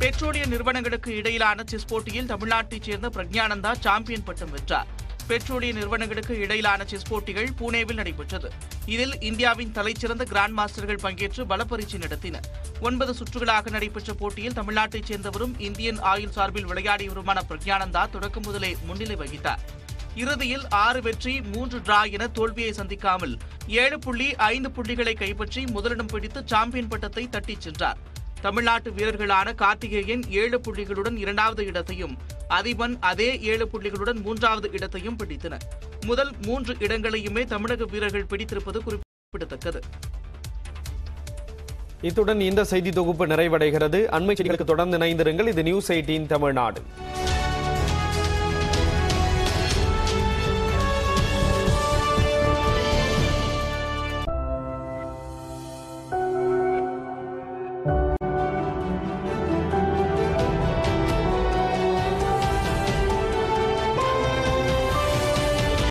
பெட்ரோலிய நிறுவனங்களுக்கு இடையிலான செஸ் போட்டியில் தமிழ்நாட்டைச் சேர்ந்த பிரக்ஞானந்தா சாம்பியன் பட்டம் வென்றார். பெட்ரோலிய நிறுவனங்களுக்கு இடையிலான செஸ் போட்டிகள் புனேவில் நடைபெற்றது. இதில் இந்தியாவின் தலைச்சிறந்த கிராண்ட் மாஸ்டர்கள் பங்கேற்று பலப்பரீட்சை நடத்தினர். ஒன்பது சுற்றுகளாக நடைபெற்ற போட்டியில் தமிழ்நாட்டைச் சேர்ந்தவரும் இந்தியன் ஆயில் சார்பில் விளையாடியவருமான பிரக்ஞானந்தா தொடக்கம் முதலே முன்னிலை வகித்தார். இறுதியில் ஆறு வெற்றி மூன்று டிரா என தோல்வியை சந்திக்காமல் ஏழு புள்ளி ஐந்து புள்ளிகளை கைப்பற்றி முதலிடம் பிடித்து சாம்பியன் பட்டத்தை தட்டிச் சென்றார். தமிழ்நாட்டு வீரர்களான கார்த்திகேயன் ஏழு புள்ளிகளுடன் இரண்டாவது இடத்தையும் அதிபன் அதே ஏழு புள்ளிகளுடன் மூன்றாவது இடத்தையும் பிடித்தனர். முதல் மூன்று இடங்களையுமே தமிழக வீரர்கள் பிடித்திருப்பது குறிப்பிடத்தக்கது. இத்துடன் இந்த செய்தி தொகுப்பு நிறைவடைகிறது. அண்மை செய்திகளுக்கு தொடர்ந்து இணைந்திருங்கள். இது நியூஸ் எயிட்டீன் தமிழ்நாடு.